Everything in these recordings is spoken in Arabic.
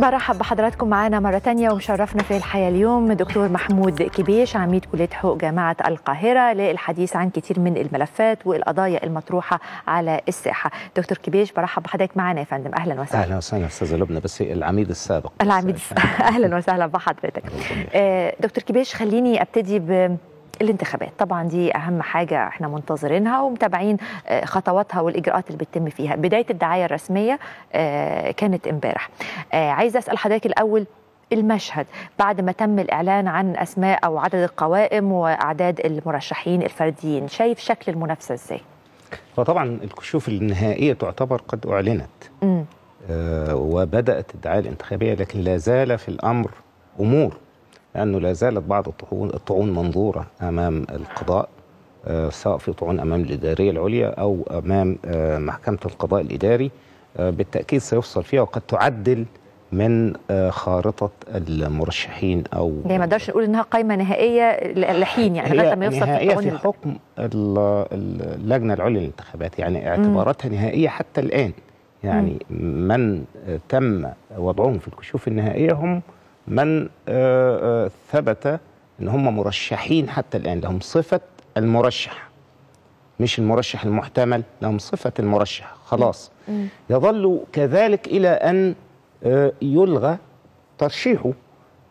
برحب بحضراتكم معانا مرة تانية ومشرفنا في الحياة اليوم دكتور محمود كبيش عميد كلية حقوق جامعة القاهرة للحديث عن كثير من الملفات والقضايا المطروحة على الساحة. دكتور كبيش برحب بحضرتك معانا يا فندم. أهلا وسهلا. أهلا وسهلا استاذه لبنى بس العميد السابق. العميد أهلا وسهلا بحضرتك. آه، دكتور كبيش خليني أبتدي ب الانتخابات. طبعا دي أهم حاجة إحنا منتظرينها ومتابعين آه، خطواتها والإجراءات اللي بتتم فيها. بداية الدعاية الرسمية آه، كانت امبارح. آه، عايزة أسأل حضرتك الأول المشهد بعد ما تم الإعلان عن أسماء أو عدد القوائم وأعداد المرشحين الفرديين. شايف شكل المنافسة إزاي؟ وطبعا الكشوف النهائية تعتبر قد أعلنت. امم آه، وبدأت الدعاية الانتخابية لكن لا زال في الأمر أمور. لأنه لا زالت بعض الطعون الطعون منظورة أمام القضاء آه، سواء في طعون أمام الإدارية العليا أو أمام آه، محكمة القضاء الإداري. آه، بالتأكيد سيفصل فيها وقد تعدل من خارطة المرشحين أو يعني ما نقدرش نقول إنها قائمه نهائية ل- لحين يعني لغاية هي لما يفصل في نهائية في ال- حكم ال- ال- اللجنة العليا للانتخابات. يعني اعتباراتها نهائية حتى الآن. يعني من تم وضعهم في الكشوف النهائية هم من آه، آه، ثبت إن هم مرشحين حتى الآن لهم صفة المرشح. مش المرشح المحتمل لهم صفة المرشح. خلاص. يظل كذلك إلى أن آه، يلغى ترشيحه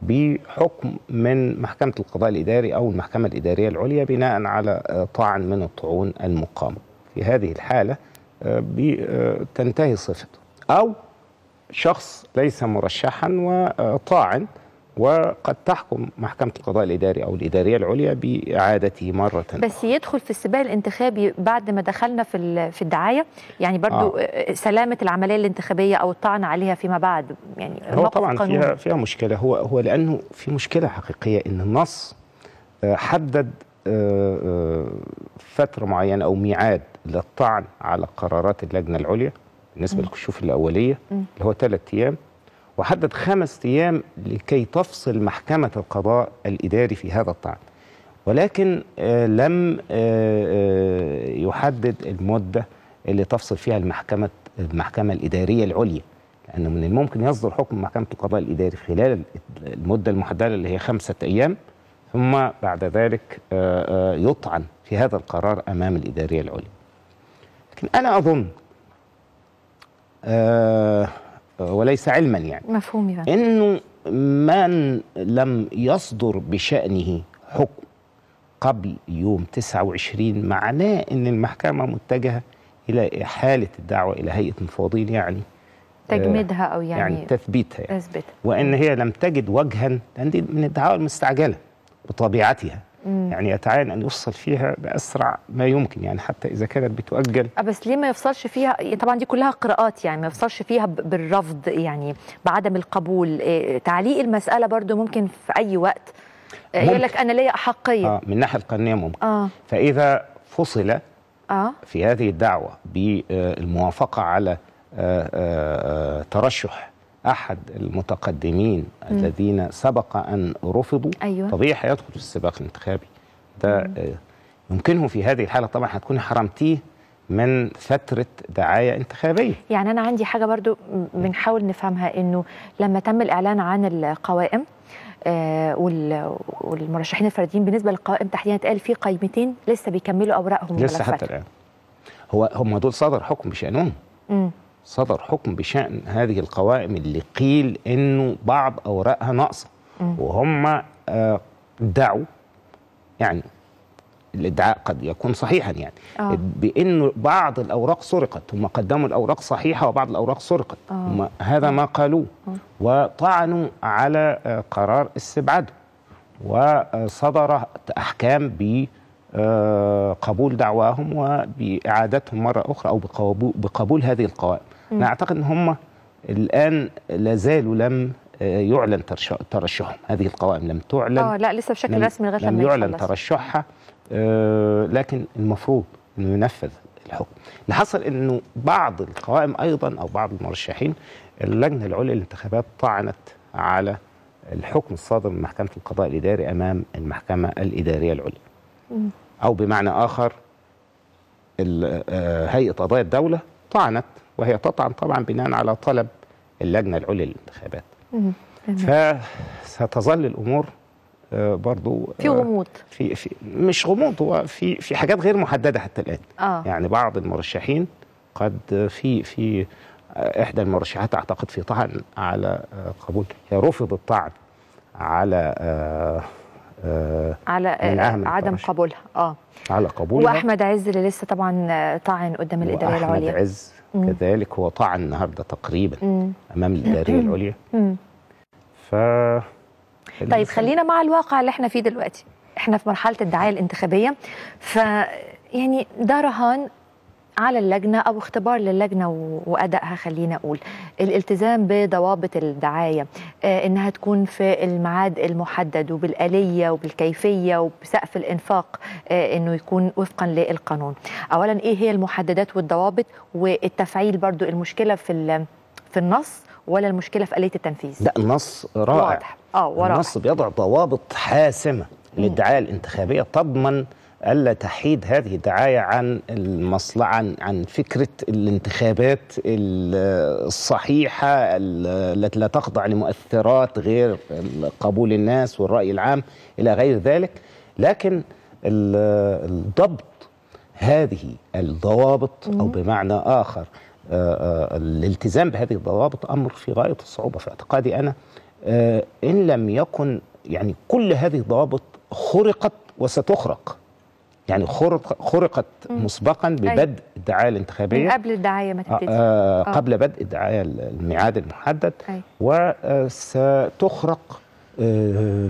بحكم من محكمة القضاء الإداري أو المحكمة الإدارية العليا بناء على طعن من الطعون المقامة في هذه آه، تنتهي صفته. أو شخص ليس مرشحا وطاعن وقد تحكم محكمة القضاء الإداري أو الإدارية العليا بإعادته مرة بس يدخل في السباق الانتخابي بعد ما دخلنا في في الدعاية يعني برضو آه. سلامة العملية الانتخابية أو الطعن عليها فيما بعد يعني هو طبعا. فيها فيها مشكلة هو هو لأنه في مشكلة حقيقية إن النص آه، حدد آه، آه، فترة معينة أو ميعاد للطعن على قرارات اللجنة العليا بالنسبة للكشوف الأولية. اللي هو ثلاث أيام وحدد خمس أيام لكي تفصل محكمة القضاء الإداري في هذا الطعن. ولكن آه، لم آه، آه، يحدد المدة اللي تفصل فيها المحكمة المحكمة الإدارية العليا. لأنه من الممكن يصدر حكم محكمة القضاء الإداري خلال المدة المحددة اللي هي خمسة أيام ثم بعد ذلك يطعن في هذا القرار أمام الإدارية العليا. لكن أنا أظن وليس علما يعني مفهوم فندم. إنه من لم يصدر بشأنه حكم قبل يوم 29 معناه إن المحكمة متجهة إلى إحالة الدعوة إلى هيئة المفوضين يعني تجميدها أو يعني, يعني تثبيتها يعني. اثبت وإن هي لم تجد وجها لأن دي من الدعاوى المستعجلة بطبيعتها مم. يعني يتعين أن يفصل فيها بأسرع ما يمكن يعني حتى إذا كانت بتؤجل. آه، بس ليه ما يفصلش فيها؟ طبعا دي كلها قراءات يعني ما يفصلش فيها بالرفض يعني بعدم القبول. إيه، تعليق المسألة برضو ممكن في أي وقت. آه، يقول. لك أنا ليا أحقية آه من الناحية القانونية ممكن. آه. فإذا فصل آه. في هذه الدعوة بالموافقة على آه، آه، آه، ترشح أحد المتقدمين الذين سبق أن رفضوا. أيوة. طبيعي هيدخل في السباق الانتخابي. ده آه، يمكنه في هذه الحالة طبعا هتكوني حرمتيه من فترة دعاية انتخابية. يعني أنا عندي حاجة برضو م- بنحاول نفهمها إنه لما تم الإعلان عن القوائم آه وال- والمرشحين الفرديين بالنسبة للقوائم تحديدا اتقال في قائمتين لسه بيكملوا أوراقهم لسه حتى. الآن. هو هم دول صدر حكم بشأنهم. صدر حكم بشأن هذه القوائم اللي قيل إنه بعض أوراقها ناقصة مم. وهم آه، ادعوا يعني الإدعاء قد يكون صحيحا يعني آه. بإنه بعض الأوراق سرقت هم قدموا الأوراق صحيحة وبعض الأوراق سرقت آه. هم هذا ما قالوه وطعنوا على آه، قرار استبعاده وصدرت أحكام ب آه، دعواهم وبإعادتهم مرة أخرى أو بقبول, بقبول هذه القوائم أنا أعتقد أن هم الآن لا زالوا لم آه، يعلن ترش- ترشحهم هذه القوائم لم تعلن آه لا لسه بشكل رسمي لغاية لم يعلن. ترشحها آه، لكن المفروض إنه ينفذ الحكم اللي حصل إنه بعض القوائم أيضا أو بعض المرشحين اللجنة العليا للانتخابات طعنت على الحكم الصادر من محكمة القضاء الإداري أمام المحكمة الإدارية العليا. أو بمعنى آخر آه، هيئة قضايا الدولة طعنت وهي تطعن طبعا بناء على طلب اللجنة العليا للانتخابات. فستظل الأمور آه، برضو في آه، غموض. في في مش غموض هو في في حاجات غير محددة حتى الآن. آه. يعني بعض المرشحين قد في في آه، إحدى المرشحات أعتقد في طعن على آه، قبول هي رفض الطعن على آه، آه، على آه، أهم عدم. قبولها. آه. على قبولها. وأحمد عز اللي لسه طبعا آه، طعن قدام الاداريه وأحمد العليا. عز مم. كذلك هو طعن النهارده تقريبا مم. أمام الاداريه العليا. ف طيب خلينا مع الواقع اللي إحنا فيه دلوقتي إحنا في مرحلة الدعاية الانتخابية ف يعني ده رهان على اللجنة أو اختبار للجنة وأدائها خلينا أقول. الالتزام بضوابط الدعاية آه إنها تكون في الميعاد المحدد وبالآلية وبالكيفية وبسقف الإنفاق آه إنه يكون وفقا للقانون. اولا إيه هي المحددات والضوابط؟ والتفعيل برضو المشكلة في في النص ولا المشكلة في آلية التنفيذ؟ لا النص رائع. واضح. آه النص بيضع ضوابط حاسمة للدعاية الانتخابية تضمن ألا تحيد هذه الدعاية عن المصلحة عن عن فكرة الانتخابات ال- الصحيحة ال- التي لا تخضع لمؤثرات غير قبول الناس والرأي العام إلى غير ذلك. لكن ال- الضبط هذه الضوابط أو بمعنى آخر آه، آه، الالتزام بهذه الضوابط أمر في غاية الصعوبة. في اعتقادي أنا آه، إن لم يكن يعني كل هذه الضوابط خرقت وستخرق. يعني خرق خرقت مسبقا ببدء الدعاية من الانتخابيه قبل الدعاية ما آه، تبتدي. آه، آه. قبل بدء الدعاية الميعاد المحدد. أي. وستخرق آه،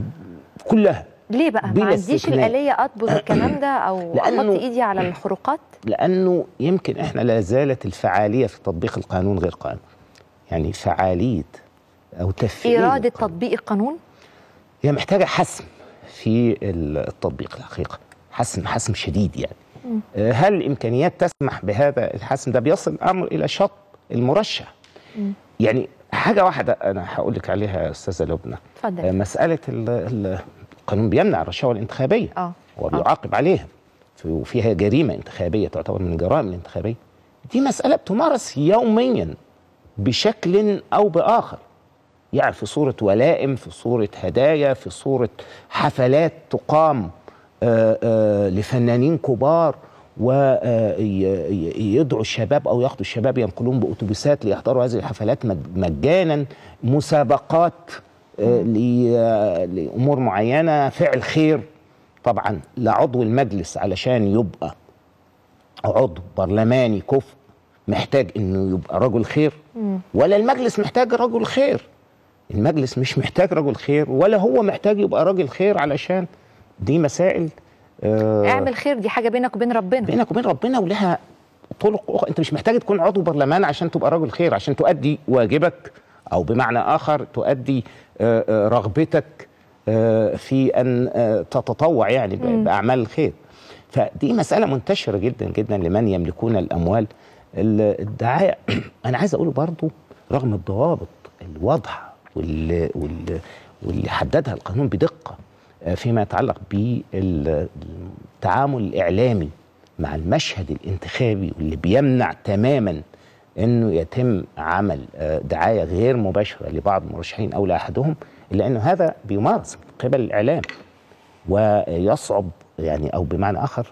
كلها. ليه بقى؟ ما عنديش. الآلية أضبط الكلام ده أو لأنه- أحط إيدي على الخروقات لأنه يمكن إحنا لا زالت الفعالية في تطبيق القانون غير قانون. يعني فعالية أو تفعيل إرادة. تطبيق القانون؟ هي محتاجة حسم في التطبيق الحقيقة. حسم حسم شديد يعني. آه، هل الامكانيات تسمح بهذا الحسم؟ ده بيصل الأمر إلى شط المرشح. يعني حاجة واحدة أنا هقول لك عليها يا أستاذة لبنى. آه، اتفضل مسألة ال- ال- القانون بيمنع الرشاوى الانتخابية. آه. وبيعاقب عليها. في- وفيها جريمة انتخابية تعتبر من الجرائم الانتخابية. دي مسألة بتمارس يوميا بشكل أو بآخر. يعني في صورة ولائم في صورة هدايا في صورة حفلات تقام آه، آه، لفنانين كبار ويدعوا الشباب أو ياخدوا الشباب ينقلون بأتوبيسات ليحضروا هذه الحفلات مج- مجانا مسابقات آه، آه، لأمور معينة فعل خير. طبعا لعضو المجلس علشان يبقى عضو برلماني كفء محتاج إنه يبقى رجل خير ولا المجلس محتاج رجل خير. المجلس مش محتاج رجل خير ولا هو محتاج يبقى راجل خير علشان دي مسائل آه اعمل خير دي حاجة بينك وبين ربنا. بينك وبين ربنا ولها طرق أخرى. أنت مش محتاج تكون عضو برلمان عشان تبقى راجل خير عشان تؤدي واجبك أو بمعنى آخر تؤدي آه، آه، رغبتك آه، في أن آه، تتطوع يعني بأعمال الخير فدي مسألة منتشرة جدا جدا لمن يملكون الأموال. ال- الدعايه أنا عايز أقول برضو رغم الضوابط الواضحة واللي, واللي, حددها القانون بدقة فيما يتعلق بالتعامل الإعلامي مع المشهد الانتخابي واللي بيمنع تماما إنه يتم عمل آه، دعاية غير مباشرة لبعض المرشحين أو لأحدهم إلا إنه هذا بيمارس من قبل الإعلام ويصعب يعني أو بمعنى آخر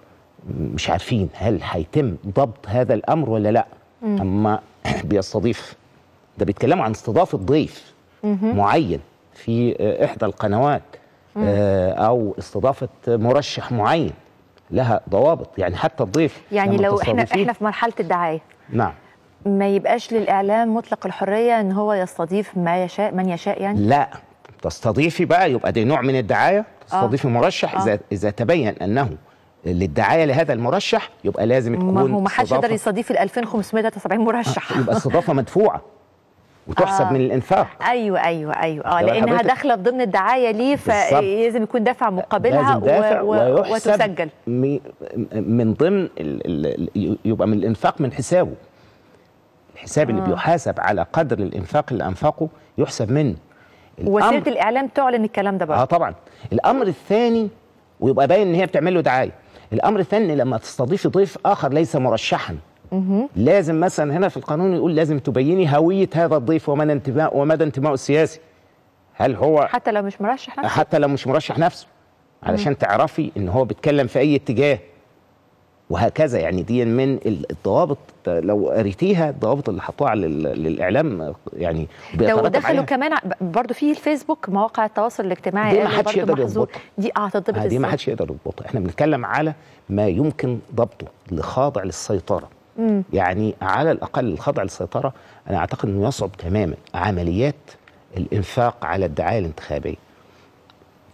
مش عارفين هل هيتم ضبط هذا الأمر ولا لأ. أما بيستضيف ده بيتكلموا عن استضافة ضيف معين في آه، إحدى القنوات آه، أو استضافة مرشح معين لها ضوابط. يعني حتى الضيف يعني لو إحنا إحنا في مرحلة الدعاية. نعم. ما يبقاش للإعلام مطلق الحرية إن هو يستضيف ما يشاء من يشاء يعني؟ لا. تستضيفي بقى يبقى ده نوع من الدعاية. تستضيفي مرشح. آه. اذا إذا تبين أنه للدعاية لهذا المرشح يبقى لازم تكون ما هو ما حدش يقدر يستضيف ال 2573 مرشح. يبقى استضافة مدفوعة. وتحسب آه. من الإنفاق. أيوه أيوه أيوه. آه لأنها؟ داخلة ضمن الدعاية ليه. فلازم يكون دافع مقابلها لازم دافع و... و... ويحسب وتسجل. من ضمن ال- ال- يبقى من الإنفاق من حسابه. الحساب اللي آه. بيحاسب على قدر الإنفاق اللي أنفقه يحسب منه. وسيلة الأمر- الإعلام تعلن الكلام ده آه برضه طبعا. الأمر الثاني ويبقى باين إن هي بتعمل له دعاية. الأمر الثاني لما تستضيفي ضيف آخر ليس مرشحا. لازم مثلا هنا في القانون يقول لازم تبيني هوية هذا الضيف ومدى انتماء ومدى انتمائه السياسي. هل هو حتى لو مش مرشح نفسه. حتى لو مش مرشح نفسه. علشان تعرفي إن هو بيتكلم في أي اتجاه. وهكذا يعني دي من الضوابط. لو قريتيها الضوابط اللي حطوها على للإعلام يعني لو دخلوا عليها. كمان برضو في الفيسبوك مواقع التواصل الاجتماعي دي ما حدش يقدر. يضبطها. دي هتضبط آه، دي ما؟ حدش يقدر يضبطها. إحنا بنتكلم على ما يمكن ضبطه لخاضع للسيطرة. مم. يعني على الأقل الخضع للسيطرة أنا أعتقد إنه يصعب تماما عمليات الإنفاق على الدعاية الانتخابية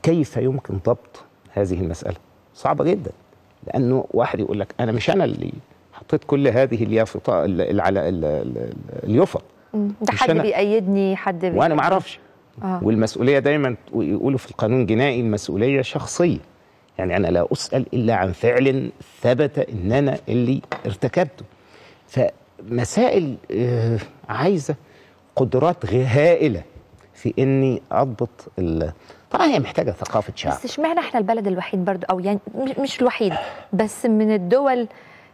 كيف يمكن ضبط هذه المسألة صعبة جدا لأنه واحد يقول لك أنا مش أنا اللي حطيت كل هذه اليافطة ال- ال- على ال- ال- اليفط. ده حد. بيأيدني حد بي... وأنا ما أعرفش آه. والمسؤولية دايما يقولوا في القانون الجنائي المسؤولية شخصية يعني أنا لا أسأل إلا عن فعل ثبت ان أنا اللي ارتكبته. فمسائل آه، عايزة قدرات هائلة في إني أضبط ال- طبعا هي محتاجة ثقافة شعب. بس اشمعنى إحنا البلد الوحيد برضو؟ أو يعني مش- الوحيد بس من الدول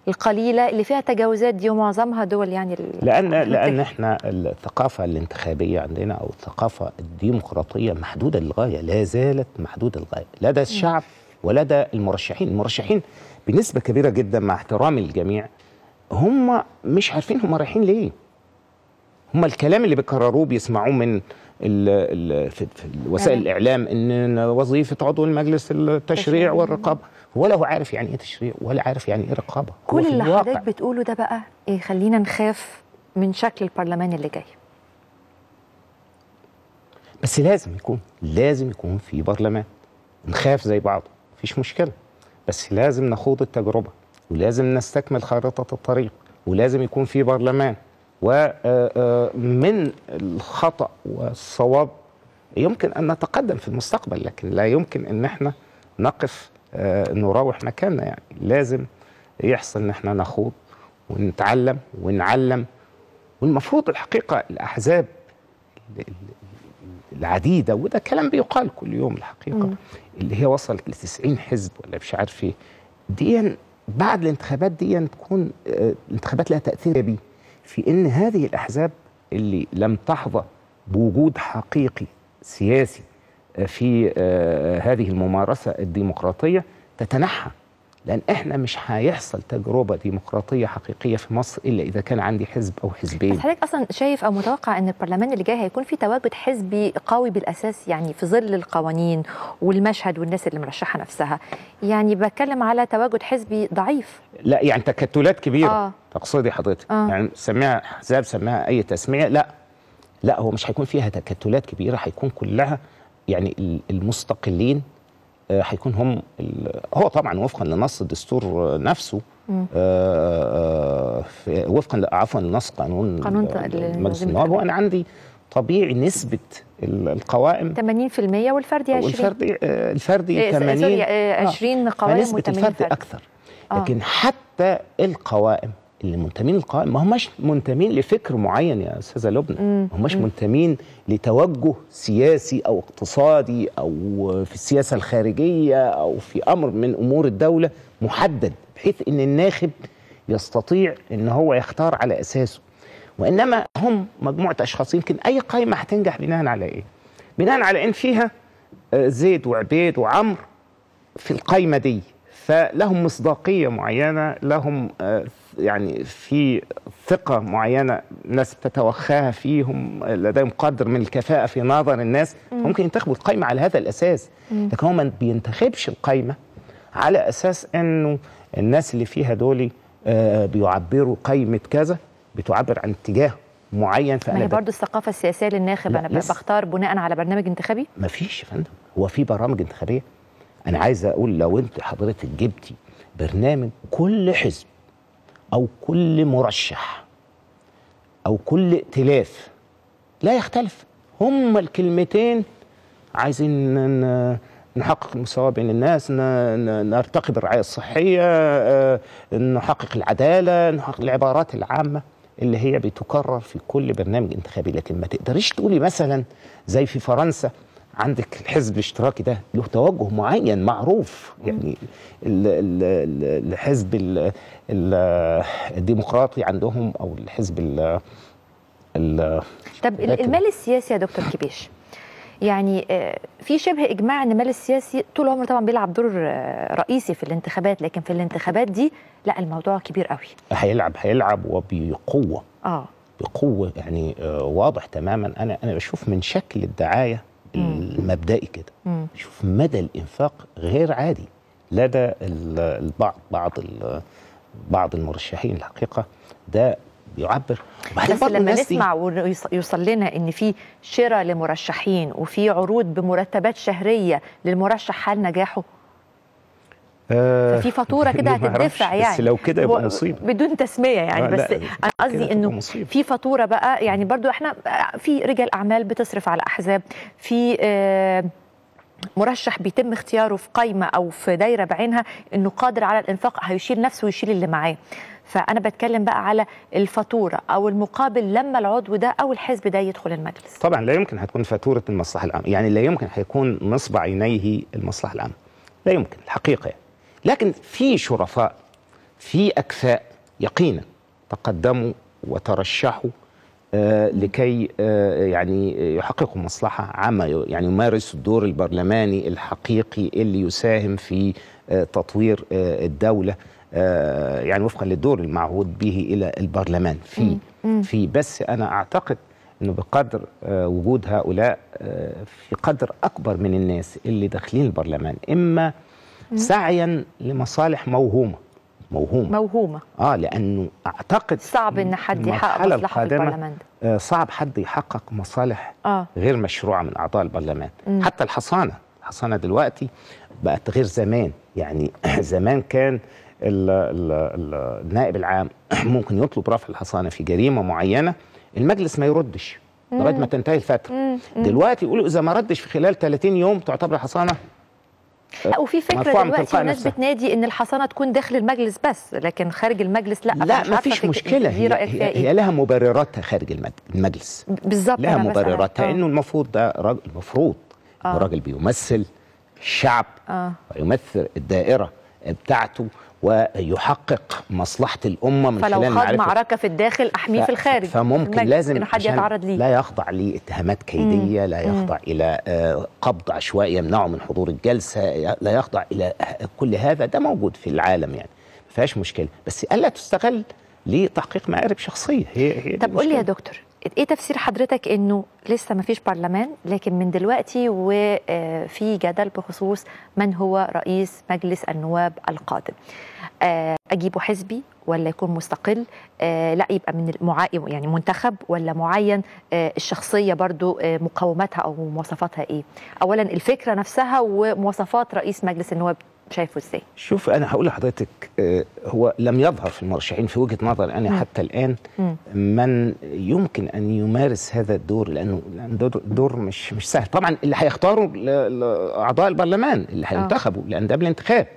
القليلة اللي فيها تجاوزات دي ومعظمها دول يعني لأن لأن. إحنا الثقافة الانتخابية عندنا أو الثقافة الديمقراطية محدودة للغاية لا زالت محدودة للغاية. لدى الشعب ولدى المرشحين. المرشحين بنسبة كبيرة جدا مع احترامي للجميع هم مش عارفين هم رايحين ليه. هم الكلام اللي بيكرروه بيسمعوه من ال ال في في وسائل تمام. الإعلام إن وظيفة عضو المجلس التشريع تشريع. والرقابة. ولا هو عارف يعني إيه تشريع ولا عارف يعني إيه رقابة. كل اللي حضرتك بتقوله ده بقى إيه خلينا نخاف من شكل البرلمان اللي جاي. بس لازم يكون لازم يكون في برلمان. نخاف زي بعض. مفيش مشكلة. بس لازم نخوض التجربة ولازم نستكمل خارطه الطريق ولازم يكون في برلمان. ومن الخطأ والصواب يمكن أن نتقدم في المستقبل لكن لا يمكن إن إحنا نقف آه، نراوح مكاننا يعني. لازم يحصل إن إحنا نخوض ونتعلم ونعلم والمفروض الحقيقة الأحزاب العديدة وده كلام بيقال كل يوم الحقيقة. مم. اللي هي وصلت ل 90 حزب ولا مش عارف إيه. دي بعد الانتخابات دي تكون آه، الانتخابات لها تأثير إيجابي. في إن هذه الأحزاب اللي لم تحظى بوجود حقيقي سياسي آه، في آه، هذه الممارسة الديمقراطية تتنحى. لأن إحنا مش هيحصل تجربة ديمقراطية حقيقية في مصر إلا إذا كان عندي حزب أو حزبين. بس حضرتك أصلا شايف أو متوقع إن البرلمان اللي جاي هيكون في تواجد حزبي قوي بالأساس يعني في ظل القوانين والمشهد والناس اللي مرشحة نفسها؟ يعني بتكلم على تواجد حزبي ضعيف. لا يعني تكتلات كبيرة. آه. تقصدي حضرتك. آه. يعني سميها احزاب سميها أي تسميه لا. لا هو مش هيكون فيها تكتلات كبيرة هيكون كلها يعني ال- المستقلين هيكون هم هو طبعا وفقا لنص الدستور آه، نفسه. آه، في- وفقا عفوا لنص قانون قانون آه، مجلس النواب. وأنا عندي طبيعي نسبة ال- القوائم. 80% والفردي 20 والفردي آه، الفردي إيه، 80 سوري آه، 20 قوائم فنسبة و80 الفرد فرد. أكثر. آه. لكن حتى القوائم اللي منتمين للقوائم ما هماش منتمين لفكر معين يا أستاذة لبنى. ما هماش منتمين لتوجه سياسي أو اقتصادي أو في السياسة الخارجية أو في أمر من أمور الدولة محدد بحيث أن الناخب يستطيع أن هو يختار على أساسه وإنما هم مجموعة أشخاص يمكن أي قائمة هتنجح بناء على إيه؟ بناء على إن فيها آه، زيد وعبيد وعمرو في القايمة دي فلهم مصداقية معينة لهم آه، يعني في ثقة معينة الناس بتتوخاها فيهم لديهم قدر من الكفاءة في نظر الناس ممكن ينتخبوا القايمة على هذا الأساس. لكن هو ما بينتخبش القايمة على أساس إنه الناس اللي فيها دول آه، بيعبروا قايمة كذا بتعبر عن اتجاه معين. فأنا هي بت- برضه الثقافة السياسية للناخب؟ أنا. بختار بناء على برنامج انتخابي؟ ما فيش يا فندم. هو في برامج انتخابية. أنا عايز أقول لو أنت حضرتك جبتي برنامج كل حزب أو كل مرشح أو كل ائتلاف لا يختلف. هما الكلمتين عايزين نحقق المساواة بين الناس نرتقي بالرعاية الصحية آه، نحقق العدالة نحقق العبارات العامة اللي هي بتكرر في كل برنامج انتخابي. لكن ما تقدريش تقولي مثلا زي في فرنسا عندك الحزب الاشتراكي ده له توجه معين معروف. يعني ال- ال- ال- الحزب ال- ال- الديمقراطي عندهم أو الحزب ال- طب المال السياسي يا دكتور كبيش يعني آه، في شبه إجماع إن المال السياسي طول عمره طبعا بيلعب دور آه، رئيسي في الانتخابات لكن في الانتخابات دي لا الموضوع كبير قوي هيلعب هيلعب وبقوة. آه. بقوة يعني آه، واضح تماما. أنا أنا بشوف من شكل الدعاية المبدئي كده. شوف مدى الإنفاق غير عادي. لدى ال- البعض بعض بعض المرشحين الحقيقة ده بيعبر. بس لما نسمع ويوصل لنا إن في شراء لمرشحين وفي عروض بمرتبات شهرية للمرشح حال نجاحه ففي فاتورة كده هتدفع يعني. بس لو كده يبقى مصيبة. بدون تسمية يعني آه، بس لا، أنا قصدي إنه. في فاتورة بقى يعني برضو إحنا في رجال أعمال بتصرف على أحزاب في آه، مرشح بيتم اختياره في قايمة أو في دايرة بعينها إنه قادر على الإنفاق هيشيل نفسه ويشيل اللي معاه. فأنا بتكلم بقى على الفاتورة أو المقابل لما العضو ده أو الحزب ده يدخل المجلس. طبعا لا يمكن هتكون فاتورة المصلحة العامه يعني لا يمكن هيكون نصب عينيه المصلحة العامه لا يمكن الحقيقة يعني. لكن في شرفاء في أكفاء يقينا. تقدموا وترشحوا آه لكي آه يعني يحققوا مصلحة عامة يعني يمارسوا الدور البرلماني الحقيقي اللي يساهم في آه تطوير الدولة آه يعني وفقا للدور المعهود به إلى البرلمان. في في بس أنا أعتقد إنه بقدر وجود هؤلاء في قدر أكبر من الناس اللي داخلين البرلمان إما سعيا لمصالح موهومة. موهومة. موهومة. آه لأنه أعتقد صعب إن حد يحقق مصلحة القادمة البرلمان. آه صعب حد يحقق مصالح آه. غير مشروعة من أعضاء البرلمان. حتى الحصانة. الحصانة دلوقتي بقت غير زمان. يعني زمان كان ال ال ال النائب العام ممكن يطلب رفع الحصانة في جريمة معينة. المجلس ما يردش لغاية ما تنتهي الفترة. دلوقتي يقولوا إذا ما ردش في خلال 30 يوم تعتبر الحصانة لا وفي فكرة دلوقتي الناس. بتنادي إن الحصانة تكون داخل المجلس بس لكن خارج المجلس لا لا ما فيش مشكلة دي هي, رأيك فيها هي, هي إيه لها مبرراتها خارج المجلس بالظبط لها. مبرراتها آه. إنه المفروض ده راجل المفروض. آه. راجل بيمثل الشعب آه. ويمثل الدائرة بتاعته ويحقق مصلحة الأمة من فلو خلال خاض معركة في الداخل أحميه في الخارج. فممكن لازم حد يتعرض ليه. لا يخضع لاتهامات كيدية لا يخضع إلى آه، قبض عشوائي يمنعه من حضور الجلسة لا يخضع إلى كل هذا. ده موجود في العالم يعني. ما فيهاش مشكلة. بس ألا تستغل لتحقيق مآرب شخصية. هي هي طب قول لي يا. دكتور إيه تفسير حضرتك إنه لسه ما فيش برلمان لكن من دلوقتي وفي جدل بخصوص من هو رئيس مجلس النواب القادم؟ آه، أجيبه حزبي ولا يكون مستقل؟ آه، لا يبقى من. يعني منتخب ولا معين؟ آه، الشخصية برضو آه، مقوماتها أو مواصفاتها إيه؟ اولا الفكرة نفسها ومواصفات رئيس مجلس النواب شايفه إزاي. شوف أنا هقول لحضرتك آه، هو لم يظهر في المرشحين في وجهة نظري أنا حتى الآن. من يمكن أن يمارس هذا الدور لأنه دور, مش مش سهل. طبعا اللي هيختاروا اعضاء البرلمان اللي هينتخبوا لأن ده بالانتخاب.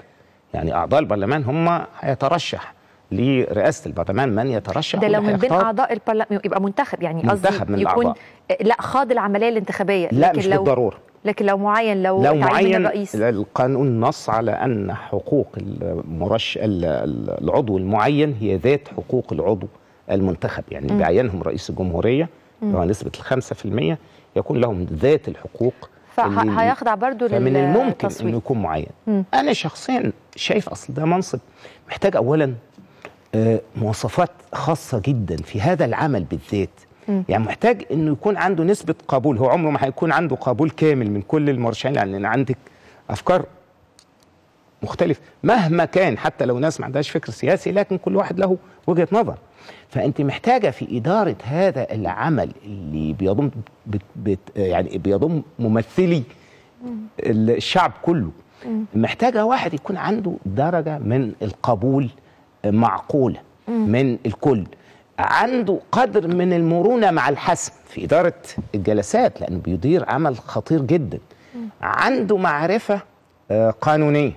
يعني أعضاء البرلمان هم هيترشح لرئاسة البرلمان من يترشح ده لو من بين. أعضاء البرلمان يبقى منتخب يعني منتخب من يكون الأعضاء. لا خاض العملية الانتخابية. لا لكن مش لو بالضرورة. لكن لو معين لو, لو معين الرئيس. القانون نص على أن حقوق المرش ال- ال- العضو المعين هي ذات حقوق العضو المنتخب. يعني اللي بيعينهم رئيس الجمهورية هو نسبة في المية يكون لهم ذات الحقوق فهيخضع برضو فمن الممكن انه يكون معين مم. أنا شخصيا شايف أصل ده منصب محتاج اولا آه، مواصفات خاصة جدا في هذا العمل بالذات مم. يعني محتاج إنه يكون عنده نسبة قبول هو عمره ما هيكون عنده قبول كامل من كل المرشحين لأن عندك أفكار مختلف مهما كان حتى لو ناس ما عندهاش فكر سياسي لكن كل واحد له وجهة نظر. فأنت محتاجة في إدارة هذا العمل اللي بيضم بت بت يعني بيضم ممثلي الشعب كله محتاجة واحد يكون عنده درجة من القبول معقولة من الكل عنده قدر من المرونة مع الحسم في إدارة الجلسات لأنه بيدير عمل خطير جدا عنده معرفة آه، قانونية.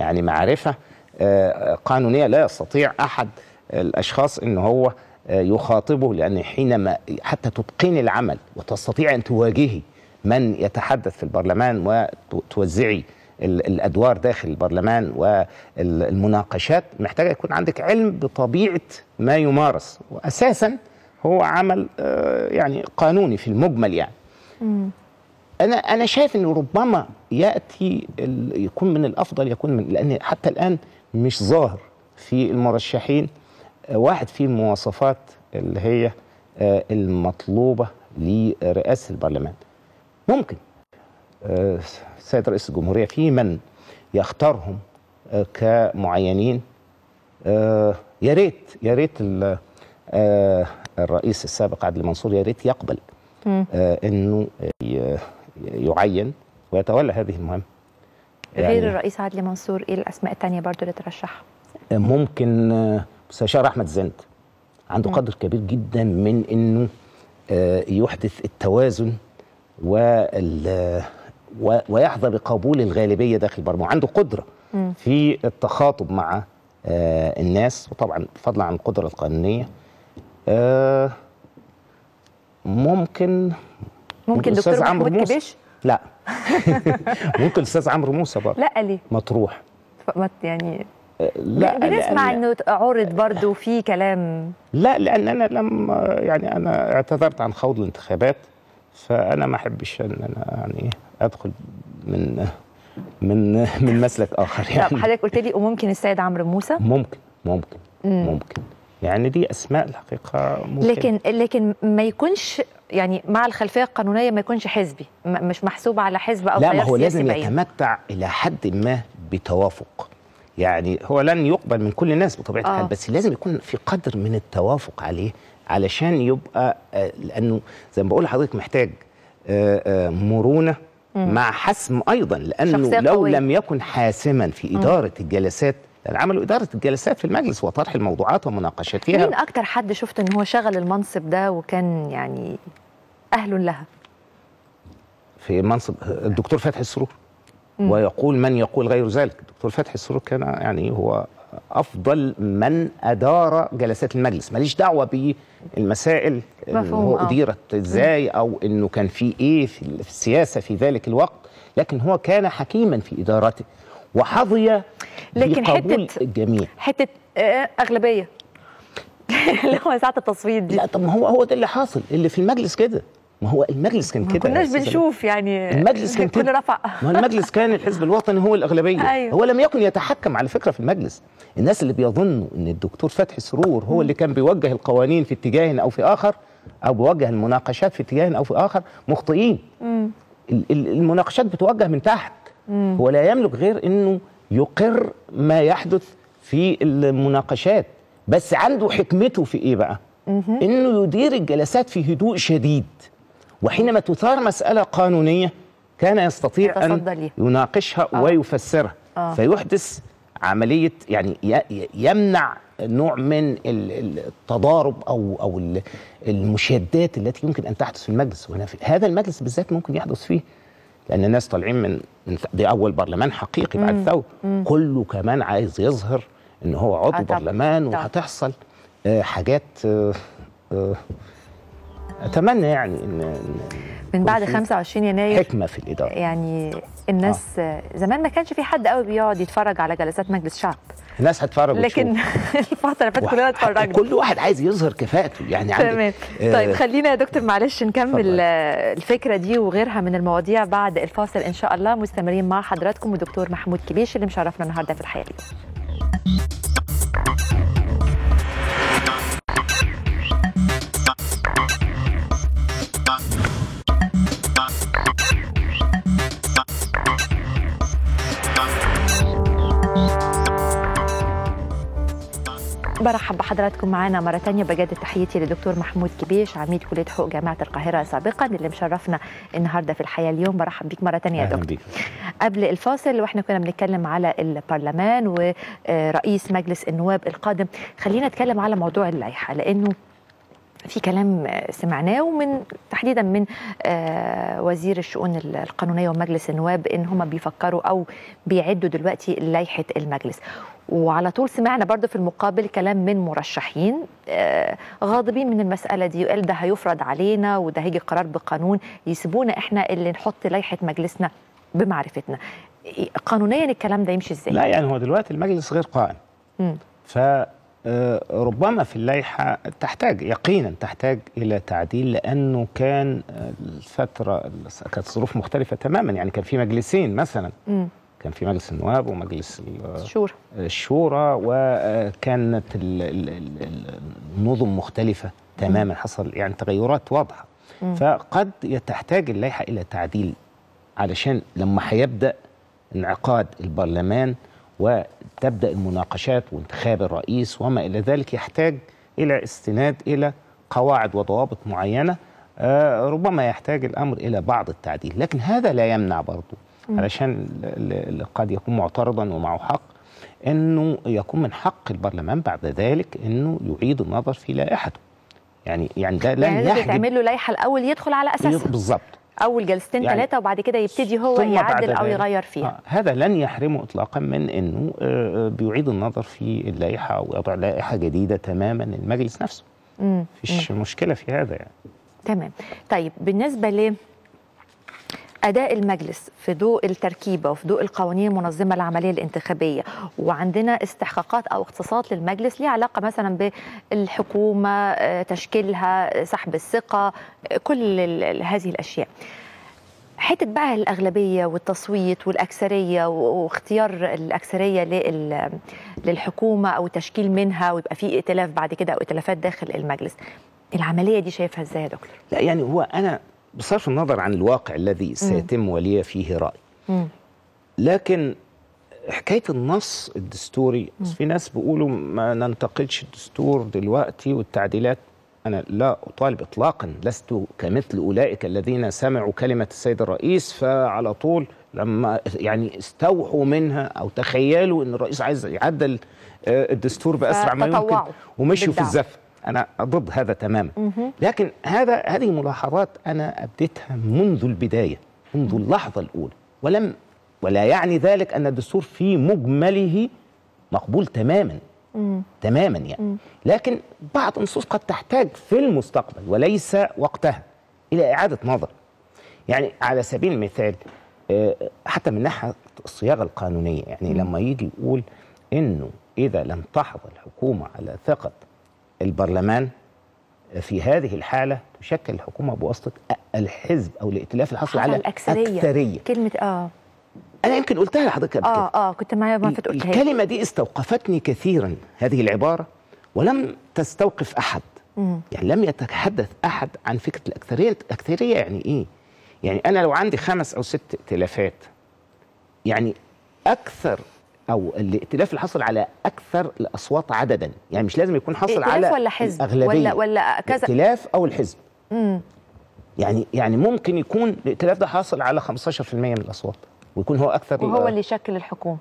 يعني معرفة آه، قانونية لا يستطيع أحد الأشخاص إن هو آه، يخاطبه لأن حينما حتى تتقني العمل وتستطيع أن تواجهي من يتحدث في البرلمان وتوزعي ال- الأدوار داخل البرلمان والمناقشات محتاجه يكون عندك علم بطبيعة ما يمارس. واساسا هو عمل آه، يعني قانوني في المجمل يعني. أنا أنا شايف انه ربما يأتي يكون من الأفضل يكون من لأن حتى الآن مش ظاهر في المرشحين آه، واحد فيه المواصفات اللي هي آه، المطلوبة لرئاسة البرلمان ممكن آه، السيد رئيس الجمهورية في من يختارهم آه، كمعينين آه، يا ريت يا ريت ال- آه، الرئيس السابق عدلي منصور يا ريت يقبل. آه، إنه يعين ويتولى هذه المهمة. غير الرئيس عدلي منصور إيه الأسماء الثانية برضو اللي ترشحها؟ ممكن آه، مستشار أحمد زند. عنده قدر كبير جدا من إنه آه، يحدث التوازن وال و- ويحظى بقبول الغالبية داخل البرلمان وعنده قدرة. في التخاطب مع آه، الناس وطبعا فضلا عن القدرة القانونية. آه، ممكن ممكن دكتور محمود موسى. كبيش لا. ممكن الأستاذ عمرو موسى برضه. لا ليه مطروح. يعني لا بنسمع إنه عرض برضو في كلام. لا لأن أنا لم يعني أنا اعتذرت عن خوض الانتخابات فأنا ما أحبش إن أنا يعني أدخل من من من مسلك آخر طب يعني. حضرتك قلت لي وممكن السيد عمرو موسى؟ ممكن ممكن مم. ممكن. يعني دي أسماء الحقيقة ممكن لكن لكن ما يكونش يعني مع الخلفية القانونية ما يكونش حزبي مش محسوب على حزب أو لا ما هو لازم. يتمتع إلى حد ما بتوافق يعني هو لن يقبل من كل الناس بطبيعة آه. الحال بس لازم يكون في قدر من التوافق عليه علشان يبقى آه، لأنه زي ما بقول لحضرتك محتاج آه، آه، مرونة مع حسم أيضا لأنه لو قوية. لم يكن حاسما في إدارة الجلسات لأن عملوا اداره الجلسات في المجلس وطرح الموضوعات ومناقشتها مين أكتر حد شفت إن هو شغل المنصب ده وكان يعني أهل لها؟ في منصب الدكتور فتحي السرور. ويقول من يقول غير ذلك. الدكتور فتحي السرور كان يعني هو أفضل من أدار جلسات المجلس. ماليش دعوة بالمسائل اللي هو آه. أديرت إزاي أو إنه كان في إيه في في السياسة في ذلك الوقت. لكن هو كان حكيما في إدارته. وحظي لكن بقبول حتة- الجميع حتة آه، أغلبية. اللي هو ساعة التصويت دي. لا طب ما هو هو ده اللي حاصل اللي في المجلس كده. ما هو المجلس كان ما كده يا كناش بنشوف يعني المجلس كان كل كده. رفع. ما هو المجلس كان الحزب الوطني هو الأغلبية. أيوه. هو لم يكن يتحكم على فكرة في المجلس. الناس اللي بيظنوا أن الدكتور فتحي سرور هو اللي كان بيوجه القوانين في اتجاه أو في آخر أو بيوجه المناقشات في اتجاه أو في آخر مخطئين. ال- ال- المناقشات بتوجه من تحت. هو لا يملك غير أنه يقر ما يحدث في المناقشات. بس عنده حكمته في إيه بقى؟ أنه يدير الجلسات في هدوء شديد. وحينما تثار مسألة قانونية كان يستطيع ليها. يناقشها آه. ويفسرها. آه. فيحدث عملية يعني يمنع نوع من ال- ال- التضارب أو ال- المشادات التي يمكن أن تحدث في المجلس. وهنا في هذا المجلس بالذات ممكن يحدث فيه لأن الناس طالعين من دي أول برلمان حقيقي بعد الثورة كله كمان عايز يظهر إن هو عضو آه. برلمان. وهتحصل. آه، حاجات آه، آه، أتمنى يعني إن إن من بعد يكون في 25 يناير حكمة في الإدارة. يعني الناس زمان ما كانش في حد قوي بيقعد يتفرج على جلسات مجلس شعب. الناس هتتفرج لكن الفترة اللي فاتت كلنا اتفرجنا. كل واحد عايز يظهر كفاءته يعني تمام. آه، طيب خلينا يا دكتور معلش نكمل الفكرة دي وغيرها من المواضيع بعد الفاصل إن شاء الله. مستمرين مع حضراتكم ودكتور محمود كبيش اللي مشرفنا النهارده في الحياة برحب بحضراتكم معانا مرة تانية بجد تحياتي لدكتور محمود كبيش عميد كلية حقوق جامعة القاهرة سابقا اللي مشرفنا النهاردة في الحياة اليوم. برحب بيك مرة تانية يا دكتور. بيك. قبل الفاصل وإحنا كنا بنتكلم على البرلمان ورئيس مجلس النواب القادم. خلينا نتكلم على موضوع اللائحة لأنه في كلام سمعناه ومن تحديدا من آه، وزير الشؤون القانونية ومجلس النواب إن هم بيفكروا أو بيعدوا دلوقتي لائحة المجلس. وعلى طول سمعنا برضو في المقابل كلام من مرشحين آه، غاضبين من المسألة دي وقال ده هيفرض علينا وده هيجي قرار بقانون يسيبونا إحنا اللي نحط لائحة مجلسنا بمعرفتنا قانونيا الكلام ده يمشي إزاي؟ لا يعني هو دلوقتي المجلس غير قائم مم. ف آه، ربما في اللائحة تحتاج يقينا تحتاج إلى تعديل لأنه كان آه، الفترة كانت ظروف مختلفة تماما يعني كان في مجلسين مثلا مم. كان في مجلس النواب ومجلس ال- شور الشورى وكانت ال- ال- ال- ال- النظم مختلفة تماما. حصل يعني تغيرات واضحة. مم. فقد تحتاج اللائحة إلى تعديل علشان لما هيبدأ انعقاد البرلمان وتبدأ المناقشات وانتخاب الرئيس وما إلى ذلك يحتاج إلى استناد إلى قواعد وضوابط معينة. آه، ربما يحتاج الأمر إلى بعض التعديل. لكن هذا لا يمنع برضه علشان قد يكون معترضا ومعه حق إنه يكون من حق البرلمان بعد ذلك إنه يعيد النظر في لائحته. يعني يعني ده لن يعني يحجب تعمل له لائحة الأول يدخل على أساسها. بالظبط. أول جلستين يعني ثلاثة وبعد كده يبتدي هو يعدل أو يغير فيها. آه هذا لن يحرمه اطلاقا من إنه آه، آه، بيعيد النظر في اللائحة ويضع لائحة جديدة تماما للمجلس نفسه. مفيش مشكلة في هذا يعني. تمام. طيب بالنسبة ل أداء المجلس في ضوء التركيبة وفي ضوء القوانين المنظمة العملية الانتخابية وعندنا استحقاقات أو اختصاصات للمجلس ليها علاقة مثلا بالحكومة آه، تشكيلها سحب الثقة آه، كل هذه الأشياء حتة بقى الأغلبية والتصويت والأكثرية و- واختيار الأكثرية لل- للحكومة أو تشكيل منها ويبقى في ائتلاف بعد كده أو ائتلافات داخل المجلس العملية دي شايفها إزاي يا دكتور؟ لا يعني هو أنا بصرف النظر عن الواقع الذي سيتم ولي فيه رأي. مم. لكن حكاية النص الدستوري في ناس بيقولوا ما ننتقدش الدستور دلوقتي والتعديلات. أنا لا أطالب اطلاقا لست كمثل أولئك الذين سمعوا كلمة السيد الرئيس فعلى طول لما يعني استوحوا منها أو تخيلوا إن الرئيس عايز يعدل آه، الدستور بأسرع ما يمكن ومشوا في. الزفه أنا ضد هذا تماما. لكن هذا هذه ملاحظات أنا أبديتها منذ البداية منذ اللحظة الأولى. ولم ولا يعني ذلك أن الدستور في مجمله مقبول تماما. تماما يعني. لكن بعض النصوص قد تحتاج في المستقبل وليس وقتها إلى إعادة نظر. يعني على سبيل المثال آه، حتى من ناحية الصياغة القانونية يعني لما يجي يقول إنه إذا لم تحظى الحكومة على ثقة البرلمان في هذه الحالة تشكل الحكومة بواسطة الحزب أو الائتلاف الحاصل على الأكثرية أكثرية. كلمة آه أنا يمكن قلتها لحضرتك قبل آه آه كنت معايا ما قلتها لي. الكلمة دي استوقفتني كثيرا هذه العبارة ولم تستوقف أحد مم. يعني لم يتحدث أحد عن فكرة الأكثرية الأكثرية يعني إيه يعني أنا لو عندي خمس أو ست ائتلافات يعني أكثر أو الائتلاف اللي حصل على أكثر الأصوات عددا. يعني مش لازم يكون حصل على ولا حزب؟ الأغلبية. ولا ولا كذا؟ ائتلاف أو الحزب. مم. يعني يعني ممكن يكون الائتلاف ده حاصل على 15% من الأصوات ويكون هو أكثر وهو ال- اللي يشكل الحكومة.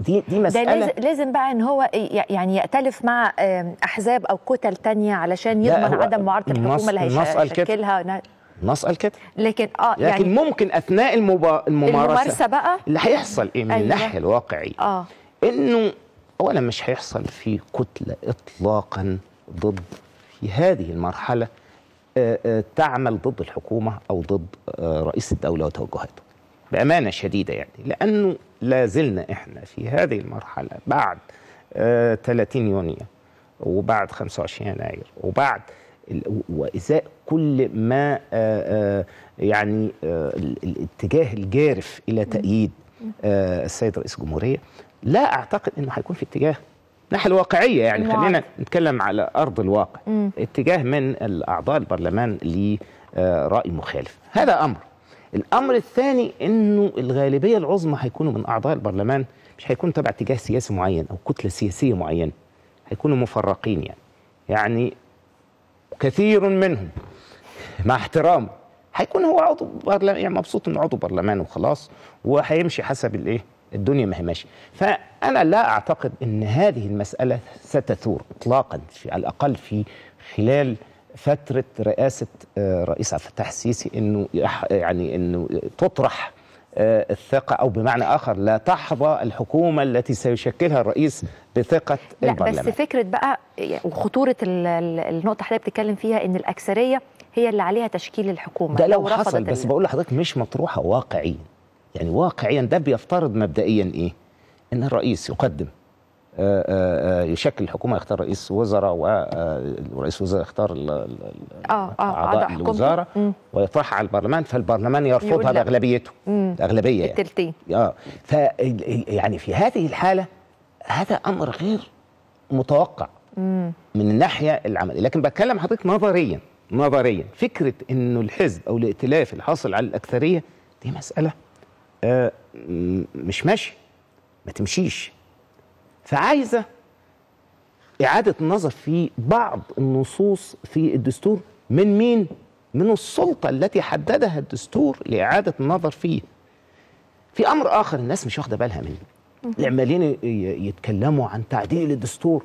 دي دي ده مسألة. لازم لازم بقى إن هو يعني يأتلف مع أحزاب أو كتل تانية علشان يضمن عدم معارضة الحكومة اللي. هيشكلها. قال كده. لكن آه لكن يعني ممكن أثناء المبا... الممارسة الممارسة بقى؟ اللي هيحصل إيه من أيوة. الناحية الواقعية؟ آه. إنه اولا مش هيحصل في كتلة اطلاقا ضد في هذه المرحلة آه، آه، تعمل ضد الحكومة أو ضد آه، رئيس الدولة وتوجهاته. بأمانة شديدة يعني لأنه لا زلنا إحنا في هذه المرحلة بعد آه، 30 يونيو وبعد 25 يناير وبعد وإزاء كل ما آه، آه، يعني آه، ال- الاتجاه الجارف إلى تأييد السيد رئيس الجمهورية. لا أعتقد إنه هيكون في اتجاه الناحيه الواقعية يعني. خلينا نتكلم على أرض الواقع. اتجاه من الأعضاء البرلمان لراي مخالف. هذا أمر. الأمر الثاني إنه الغالبية العظمى هيكونوا من أعضاء البرلمان مش هيكونوا تبع اتجاه سياسي معين أو كتلة سياسية معينة هيكونوا مفرقين يعني. يعني كثير منهم مع احترام هيكون هو عضو برلمان يعني مبسوط إنه عضو برلمان وخلاص وهيمشي حسب الإيه؟ الدنيا ما هي ماشية. فأنا لا أعتقد إن هذه المسألة ستثور اطلاقا في على الأقل في خلال فترة رئاسة آه، رئيس عبد الفتاح السيسي إنه يعني إنه تطرح آه، الثقة أو بمعنى آخر لا تحظى الحكومة التي سيشكلها الرئيس بثقة لا البرلمان. بس فكرة بقى يعني وخطوره ال- ال- النقطة اللي حضرتك بتتكلم فيها إن الأكثرية هي اللي عليها تشكيل الحكومة. ده لو رفضت حصل بس بقول لحضرتك مش مطروحة واقعيا. يعني واقعيا ده بيفترض مبدئيا إيه؟ إن الرئيس يقدم. يشكل الحكومة يختار رئيس وزراء ورئيس وزراء يختار أعضاء. الوزارة. ويطرحها على البرلمان فالبرلمان يرفضها. بأغلبيته مم. اغلبيه يعني التلتين آه ف يعني في هذه الحالة هذا أمر غير متوقع مم. من الناحية العملية لكن بتكلم حضرتك نظريا نظريا فكرة إنه الحزب أو الائتلاف اللي حاصل على الأكثرية دي مسألة آه مش ماشية ما تمشيش فعايزة إعادة النظر في بعض النصوص في الدستور. من مين؟ من السلطة التي حددها الدستور لإعادة النظر فيه. في أمر آخر الناس مش واخدة بالها منه. عمالين يتكلموا عن تعديل الدستور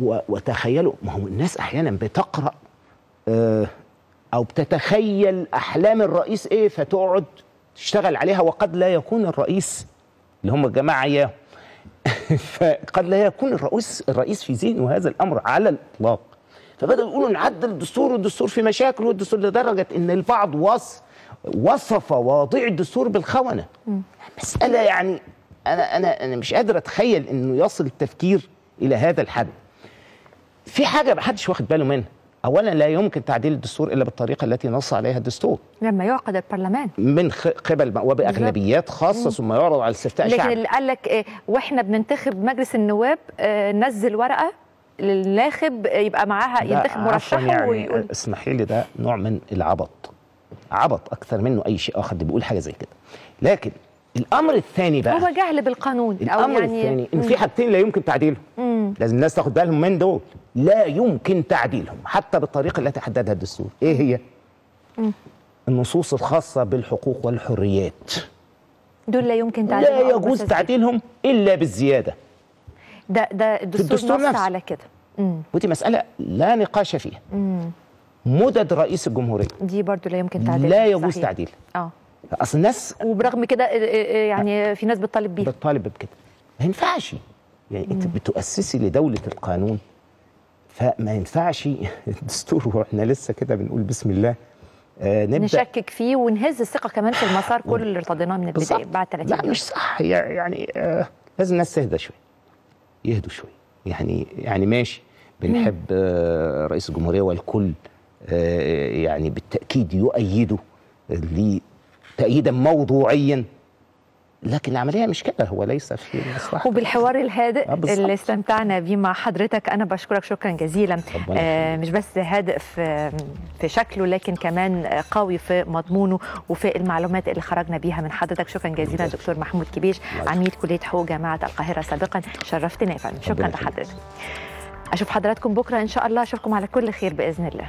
وتخيلوا. ما هو الناس أحيانا بتقرأ آه أو بتتخيل أحلام الرئيس إيه فتقعد تشتغل عليها وقد لا يكون الرئيس اللي هم الجماعة إياه. فقد لا يكون الرئيس الرئيس في ذهنه هذا الأمر على الإطلاق. فبدأوا يقولوا نعدل الدستور والدستور في مشاكل والدستور لدرجة إن البعض وص وصف واضع الدستور بالخونة. مسألة يعني أنا أنا أنا مش قادر أتخيل إنه يصل التفكير إلى هذا الحد. في حاجة ما حدش واخد باله منها. اولا لا يمكن تعديل الدستور إلا بالطريقة التي نص عليها الدستور. لما يعقد البرلمان. من قبل وبأغلبيات خاصة ثم يعرض على استفتاء لكن شعبي اللي قال لك إيه وإحنا بننتخب مجلس النواب آه، نزل ورقة للناخب آه، يبقى معاها ينتخب مرشحه يعني ويقول اسمحي لي ده نوع من العبط. عبط أكثر منه أي شيء آخر بيقول حاجة زي كده. لكن الأمر الثاني بقى. هو جهل بالقانون الأمر يعني الثاني إن في حاجتين لا يمكن تعديلهم. مم. لازم الناس تاخد بالهم من دول. لا يمكن تعديلهم حتى بالطريقة التي حددها الدستور. إيه هي؟ النصوص الخاصة بالحقوق والحريات. دول لا يمكن تعديلهم لا أو يجوز تعديلهم إلا بالزيادة. ده ده الدستور, الدستور نص نفسه. على كده. مم. ودي مسألة لا نقاش فيها. مم. مدد رئيس الجمهورية. دي برضو لا يمكن تعديلها لا يجوز. تعديلها آه. أصل الناس وبرغم كده آه، آه، آه، يعني في ناس بتطالب بيها. بتطالب بكده. ما ينفعش. يعني أنت بتؤسسي لدولة القانون فما ينفعش. الدستور وإحنا لسه كده بنقول بسم الله. آه نبدأ. نشكك فيه ونهز الثقة كمان في المسار كله اللي ارتضيناه من البداية. بعد 30 لا مش صح. يعني آه لازم الناس تهدى شوية. يهدوا شوية. يعني يعني ماشي. بنحب آه رئيس الجمهورية والكل يعني بالتأكيد يؤيده ليه تأييدا موضوعيا. لكن العملية مش كده هو ليس في مصلحة. وبالحوار الهادئ آه،. اللي استمتعنا بيه مع حضرتك أنا بشكرك شكرا جزيلا. آه مش بس هادئ في في شكله لكن كمان قوي في مضمونه وفي المعلومات اللي خرجنا بيها من حضرتك. شكرا جزيلا دكتور محمود كبيش عميد كلية حقوق جامعة القاهرة سابقا. شرفتنا يا فندم. شكرا. لحضرتك. أشوف حضراتكم بكرة إن شاء الله. أشوفكم على كل خير بإذن الله.